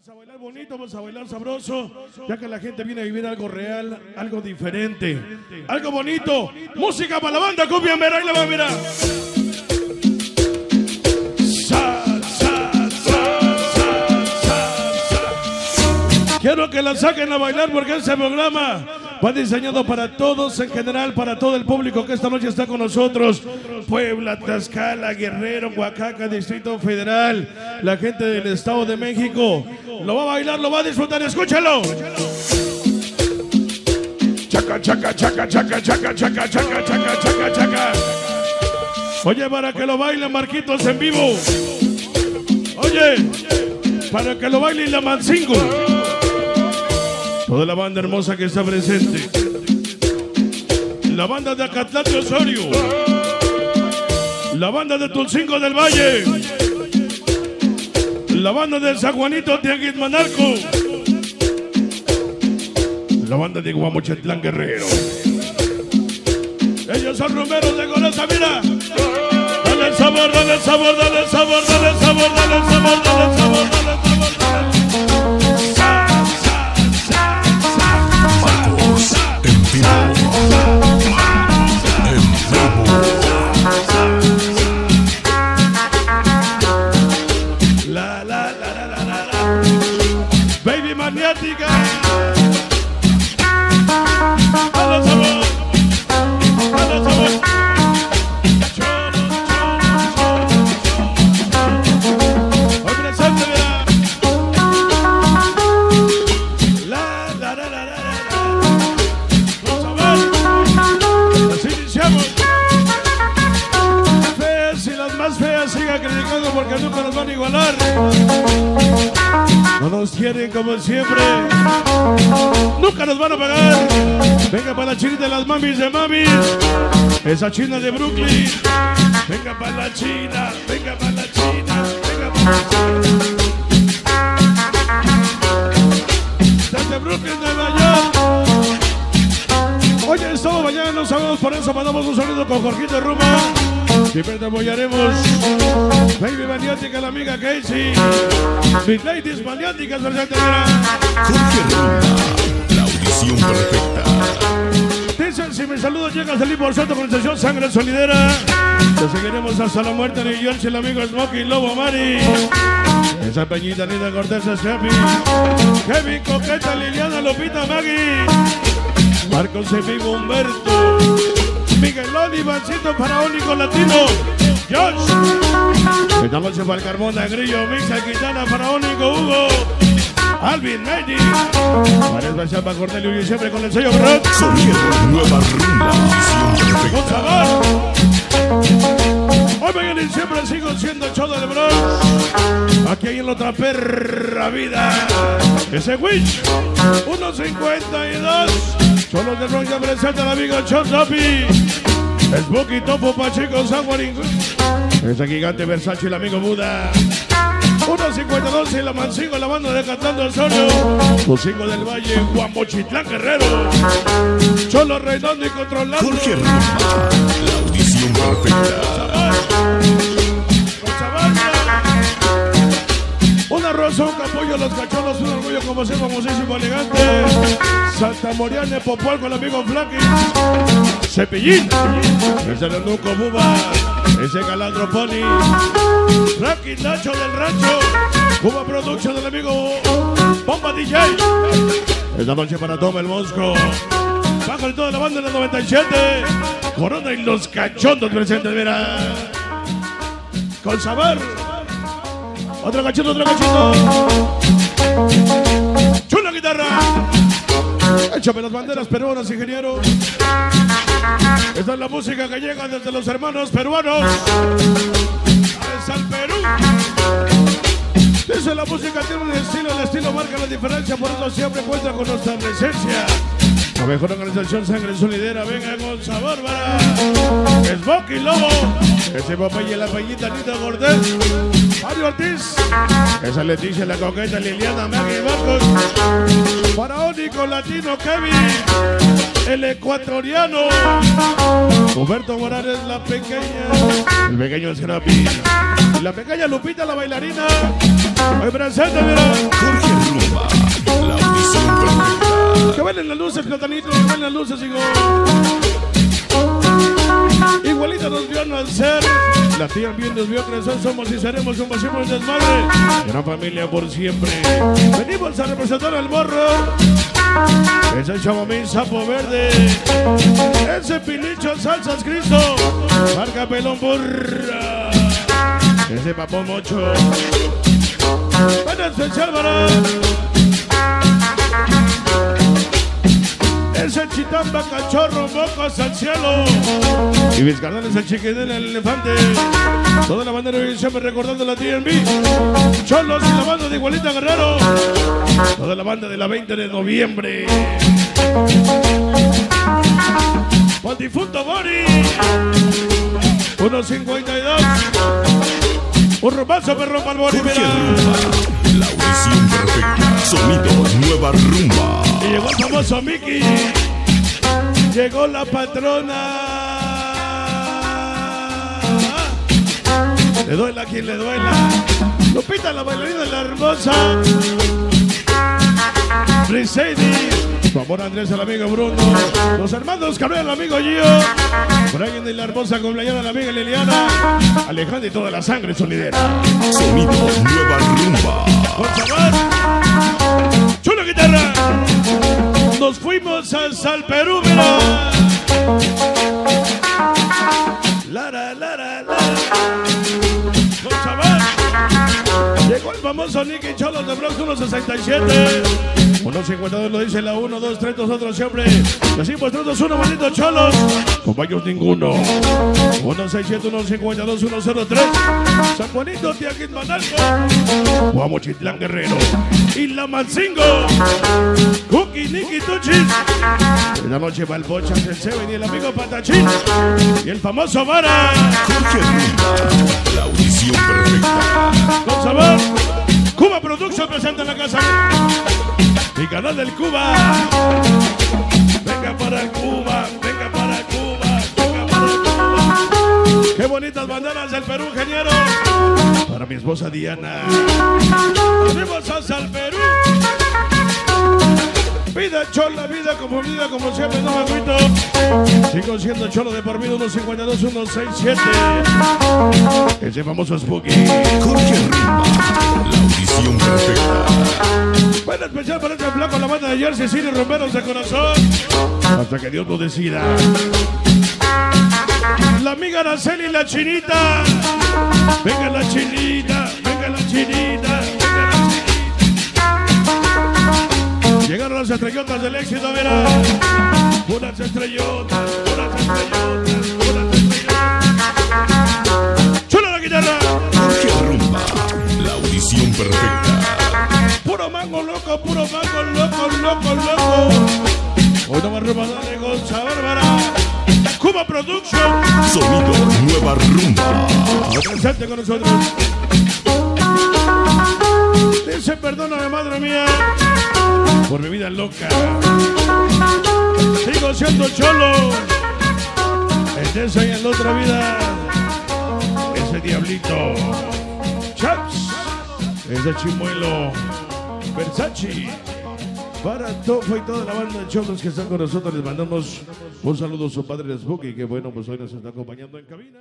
Vamos a bailar bonito, vamos a bailar sabroso, ya que la gente viene a vivir algo real, algo diferente, algo bonito. Música para la banda, cumbia, mira, ahí la va, mira. Quiero que la saquen a bailar porque ese programa va diseñado para todos en general, para todo el público que esta noche está con nosotros. Puebla, Tlaxcala, Guerrero, Oaxaca, Distrito Federal, la gente del Estado de México. Lo va a bailar, lo va a disfrutar, escúchalo. Chaca, chaca, chaca, chaca, chaca, chaca, chaca, chaca, chaca, chaca. Oye, para que lo bailen Marquitos en vivo. Oye, para que lo baile la Mancingo. Toda la banda hermosa que está presente. La banda de Acatlán de Osorio. La banda de Tulcingo del Valle. La banda de San Juanito Manarco. La banda de Guamochetlán Guerrero. Ellos son romeros de Golosa, mira. Dale sabor, dale el sabor, dale el sabor, dale el sabor, dale el sabor, dale el sabor, porque nunca nos van a igualar. No nos quieren como siempre. Nunca nos van a pagar. Venga para la chinita de las mamis de mamis. Esa china de Brooklyn. Venga para la china. Venga para la china. Venga para la china. Desde Brooklyn, Nueva York. Oye, estamos mañana, no sabemos, por eso mandamos un saludo con Jorgito Ruma. Siempre te apoyaremos. Baby maniática, la amiga Casey. Big Ladies maniáticas, la audición perfecta. Dicen, si mi saludo llega a salir por suerte con sesión Sangre Solidera. Te seguiremos hasta la muerte de George, el amigo Smokey Lobo Mari. Esa peñita linda Cortés es Happy. Kevin Coqueta, Liliana, Lupita, Maggie. Marcos Emigo Humberto. Miguelón, Ivancito, Faraónico Latino. Josh. Esta noche para el Carmona, Grillo, Mixa, Quintana, Faraónico, Hugo. Alvin, Mendy. Para especial para Cornelio y siempre con el sello. Jorge Roma, nueva rumba, Con sabor. Hoy mañana y siempre sigo siendo el show del Bronx. Aquí hay en la otra perra vida. Ese Witch, 1.52. Solo del Bronx ya presenta el amigo Chon Topi. Spooky Topo Pacheco San Juanín. Ese gigante Versace el amigo Buda. 1.52 y la Mancingo, la banda de Cantando el Solo. Tucingo del Valle, Guamochitlán Guerrero. Cholo Redondo y controlando. Jorge Roma, la audición perfecta. Un arroz, un capullo, los cachorros, un orgullo como ser famosísimo, elegante. Santa Moriana, Popol con el amigo Flaky. Cepillín. Ese Nuco Buba. Ese Calandro Pony. Flaky Nacho del Rancho. Cuba Production del amigo Bomba DJ. Esta noche para Toma el Mosco. Bajo de toda la banda en el 97. Corona y los cachondos presentes, mira. Con sabor. Otro cachito, otro cachito. Chula guitarra. Échame las banderas peruanas, ingeniero. Esta es la música que llega desde los hermanos peruanos. Desde el Perú. Dice la música tiene un estilo, el estilo marca la diferencia, por eso siempre cuenta con nuestra presencia. La mejor organización Sangre Solidera, venga con sabor para Smokey Lobo, ese papá y la payita Anita Cortés, Mario Ortiz. Esa Leticia la coqueta, Liliana Maggie Marcos. Faraónico Latino Kevin. El ecuatoriano. Humberto Morales, la pequeña. El pequeño Serapi. La pequeña Lupita, la bailarina. Hoy presente. Jorge Rumba. La audición. Que bailen las luces, platanito. Que bailen las luces, hijo. Nos vio nacer. La tía bien nos vio crecer. Somos y seremos como siempre desmadre. Gran familia por siempre. Venimos a representar al morro. Ese chamamín sapo verde. Ese pilicho salsas Cristo. Marca pelón burra. Ese papón mocho. Buenas especial Ese chitamba cachorro, mocos al cielo. Y mis carnales el chiquitín, el elefante. Toda la bandera hoy siempre recordando la TNB. Cholos y la banda de Igualita Guerrero. Toda la banda de la 20 de noviembre. Por difunto Bori. 1.52. Un romazo perro para el Bori, mira. La audición perfecta. Sonido Nueva Rumba. Y llegó el famoso Mickey. Llegó la patrona. Le duela a quien le duela. Lupita, la bailarina, la hermosa. Mercedes. Su amor Andrés, el amigo Bruno. Los hermanos Cabrera, el amigo Gio. Brian y la hermosa cumpleaños, la amiga Liliana. Alejandra y toda la sangre solidera. Sonido Nueva Rumba. Guitarra. Fuimos hasta el Perú, mira. Lara, lara, lara. Llegó el famoso Nicky Cholos de Bronx 167. 152 lo dice la 1, 2, 3, nosotros siempre. Y así pues todos uno, maldito Cholos. Compañeros ninguno. 167, 152, 103. San Juanito, Tiaquín Manalco. Guamochitlán Guerrero. Y la Mancingo. Cookie, Nicky Tuchis. En la noche va el Bochas, el Seven y el amigo Patachín. Y el famoso Vara. La audición perfecta. Con sabor. Cuba Production presenta en la casa. Canal del Cuba. Venga para Cuba, venga para Cuba, venga para Cuba. Qué bonitas banderas del Perú, ingeniero. Para mi esposa Diana. Venimos hasta el Perú. Vida chola, vida como vida, como siempre, no me agüito. Sigo siendo cholo de por vida, 152, 167. Ese famoso Spooky. Jorge perfecta. Bueno, especial para este flaco, la banda de Jersey City, Romperos de corazón. Hasta que Dios lo decida. La amiga Araceli la chinita. Venga la chinita, venga la chinita, venga la chinita. Llegaron las estrellotas del éxito, mira. Unas estrellotas, Cuba Production. Sonido Nueva Rumba. Presente con nosotros. Dice perdóname, madre mía, por mi vida loca. Sigo siendo cholo. En esa y en la otra vida. Ese diablito. Chaps. Ese chimuelo. Versace. Para Tofo y toda la banda de cholos que están con nosotros, les mandamos un saludo a su padre Spooky, que bueno, pues hoy nos está acompañando en cabina.